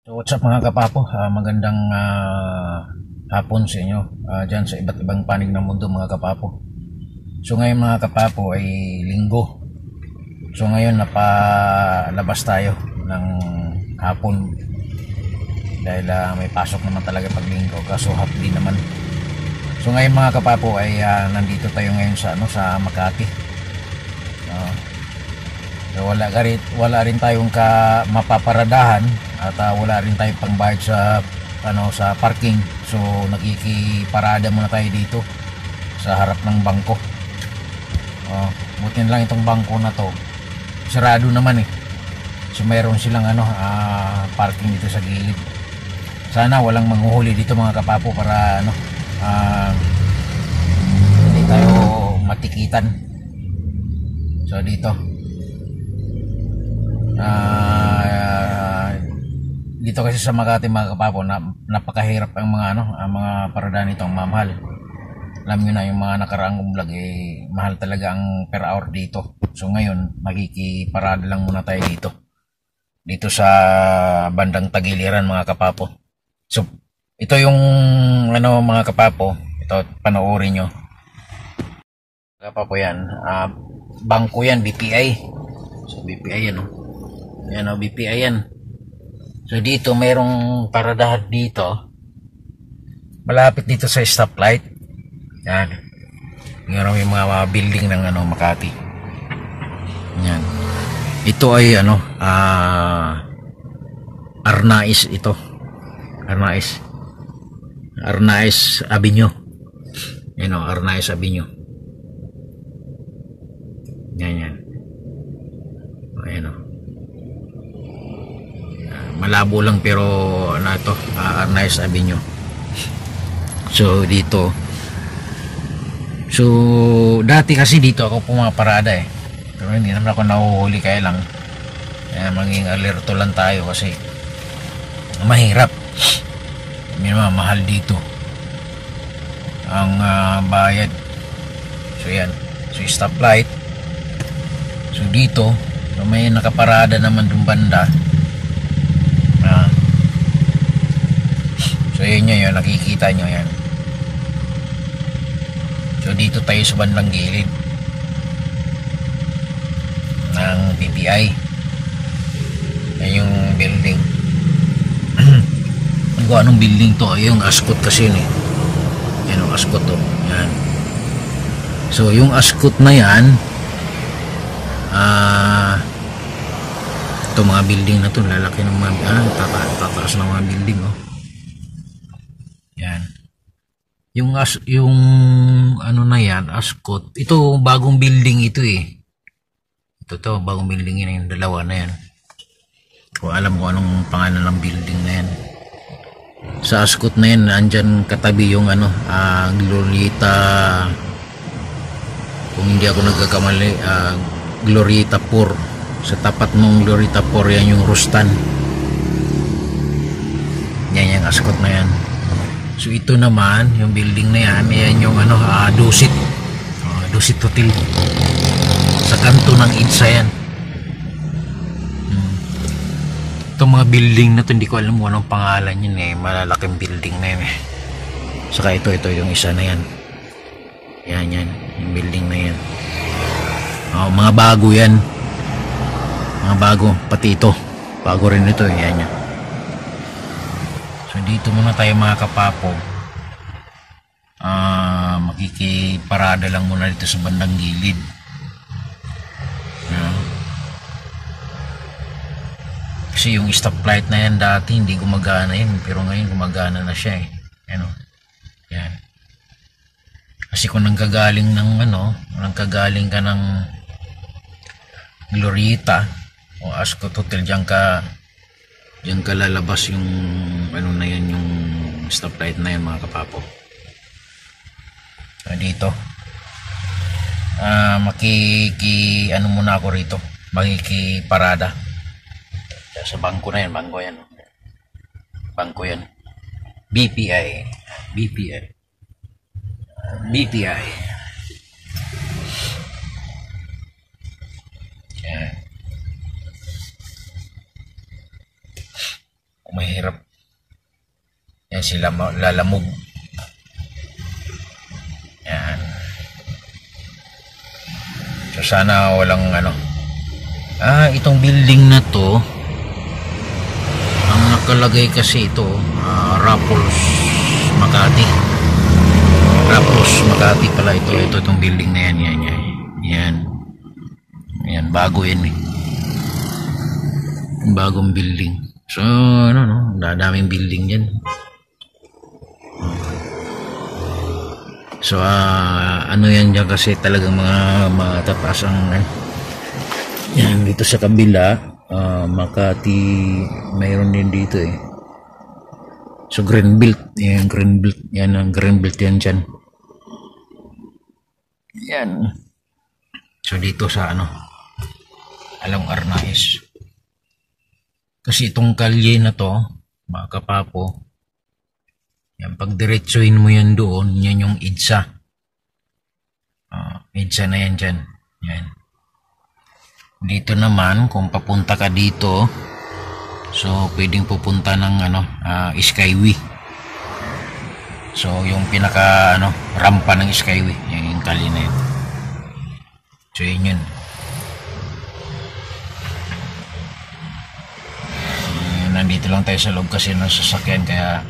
So what's up mga kapapo? Ah, magandang ah, hapon sa inyo ah, dyan sa iba't ibang panig ng mundo mga kapapo. So ngayon mga kapapo ay linggo. So ngayon napalabas tayo ng hapon dahil ah, may pasok naman talaga pag linggo kaso half day naman. So ngayon mga kapapo ay ah, nandito tayo ngayon sa ano sa Makati. Ah, So wala, wala rin tayong ka mapaparadahan at ah, wala rin tayong pangbayad sa ano sa parking. So nakikiparada muna tayo dito sa harap ng bangko. Oh, butin lang itong bangko na to. Sarado naman eh. So mayroon silang ano ah, parking dito sa gilid. Sana walang manghuhuli dito mga kapapo para ano ah, hindi tayo matikitan. So dito Ah, dito kasi sa Makati mga kapapo na, napakahirap ang mga ano ang mga paradahan nito ang mamahal. Alam nyo na yung mga nakaraang vlog eh mahal talaga ang per hour dito. So ngayon makikiparada lang muna tayo dito. Dito sa bandang tagiliran mga kapapo. So ito yung ano mga kapapo ito panoorin nyo. Kapapo yan ah, bangko yan BPI so BPI yan oh yan o, BPI yan. So dito, mayroong paradahan dito. Malapit dito sa stoplight. Yan. Yan yung mga, building ng ano, Makati. Yan. Ito ay ano, ah, Arnais ito. Arnais. Arnais Avenue. Yan o, Arnais Avenue. Yan yan. Ayan o malabo lang pero ano ito uh, Arnaiz Avenue so dito. So dati kasi dito ako pumaparada eh. Pero hindi naman ako nahuhuli kaya lang kaya maging alerto lang tayo kasi mahirap. Hindi naman mahal dito. Ang uh, bayad. So yan. So stoplight so dito may nakaparada naman dun banda Ah. So yun yun yun, nakikita nyo yan. So dito tayo sa bandang gilid ng BPI. Yan yung building. Kung anong building to, yung Ascot kasi yun eh. Yan yung Ascot to. Yan. So yung Ascot na yan, ah, uh, ito mga building na to lalaki ng mga ah, tata tataas ng mga building oh yan yung as yung ano na yan ascot. Ito bagong building ito eh. Ito to bagong building yun yung dalawa na yan. Kung alam ko anong pangalan ng building na yan. Sa ascot na yan andyan katabi yung ano uh, Glorieta. Kung hindi ako nagkakamali uh, Glorieta Pur sa tapat ng Glorita Por yan yung Rustan. Yan yung askot na yan so ito naman yung building na yan yan yung ano uh, Dusit. Uh, Dusit Hotel sa kanto ng Idsa yan. Hmm. itong mga building na to hindi ko alam kung anong pangalan yun eh. Malalaking building na yan eh. Saka ito ito yung isa na yan. Yan yan. Yung building na yan. Oh, mga bago yan. Mga bago pati ito. Bago rin ito yan niya so dito muna tayo mga kapapo. Uh, makikiparada lang muna dito sa bandang gilid. Uh, kasi yung stoplight na yan dati hindi gumagana yun. Pero ngayon gumagana na siya eh. Ano? Yan. Kasi kung nanggagaling ng ano nanggagaling ka ng Glorieta o Ascot Hotel diyan ka diyan ka lalabas yung ano na yan yung stoplight na yan mga kapapo. So, dito. Uh, makiki ano muna ako rito? Makiki parada sa bangko na yan bangko yan. Bangko yan. BPI BPI BPI yan mahirap. Yan sila lalamog. Yan. So sana walang ano. Ah, itong building na to, ang nakalagay kasi ito, ah, Raffles Makati. Raffles Makati pala ito. Ito itong building na yan. Yan, yan. Yan. Yan, bago yan eh. Bagong building. So, ano, no? Dadaming building yan. So, ah, ano yan dyan kasi talagang mga matataas ang ano. Yan, dito sa kabila, ah, Makati, mayroon din dito eh. So, Greenbelt. Yan, Greenbelt. Yan, ang Greenbelt yan dyan. Yan. So, dito sa ano, Alam Arnaiz. Kasi itong kalye na to, mga kapapo, yan, pag diretsuin mo yan doon, yan yung IDSA. Ah, IDSA na yan dyan. Yan. Dito naman, kung papunta ka dito, so pwedeng pupunta ng ano, ah, Skyway. So yung pinaka ano, rampa ng Skyway, yan yung kali na yun. So yun yun. Nandito lang tayo sa loob kasi ng sasakyan kaya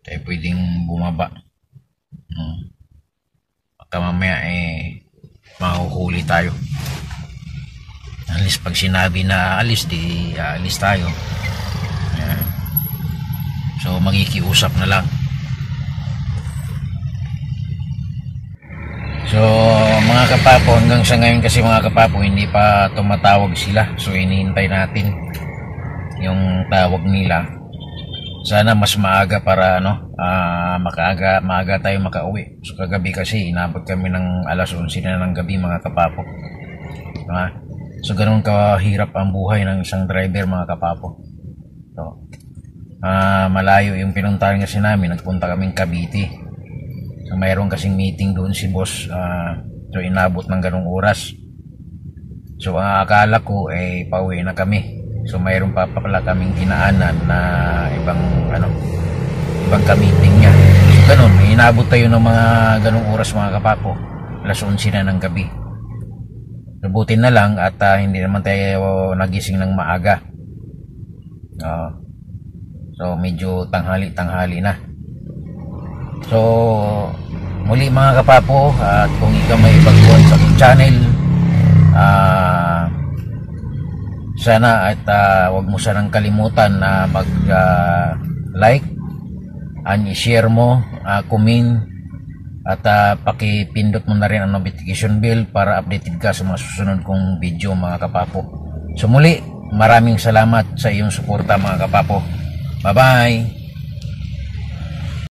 tayo pwedeng bumaba. Hmm. Baka mamaya eh mahuhuli tayo. Alis pag sinabi na alis di alis tayo. So magikiusap na lang. So mga kapapo hanggang sa ngayon kasi mga kapapo hindi pa tumatawag sila. So inihintay natin yung tawag nila. Sana mas maaga para ano, ah, makaaga, maaga tayo makauwi. So kagabi kasi inabot kami ng alas 11 na ng gabi mga kapapo. Diba? So ganun kahirap ang buhay ng isang driver mga kapapo. So, ah, malayo yung pinuntahan kasi namin. Nagpunta kaming Cavite. So mayroon kasing meeting doon si boss. ah, so inabot ng ganung oras. So ang akala ko ay pauwi na kami. So mayroon pa pala kaming dinaanan na ibang ano ibang ka-meeting niya. So ganun, inabot tayo ng mga ganung oras mga kapapo. Alas 11 na ng gabi. So buti na lang at ah, hindi naman tayo nagising ng maaga. Oo. so medyo tanghali-tanghali na. So, muli mga kapapo, at kung ikaw may baguhan sa channel, ah, sana at ah, wag mo sanang kalimutan na mag-like, and i-share mo, ah, comment, at ah, pakipindot mo na rin ang notification bell para updated ka sa mga susunod kong video mga kapapo. So muli, maraming salamat sa iyong suporta mga kapapo. Bye-bye!